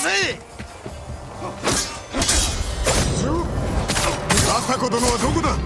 せ！朝子殿はどこだ？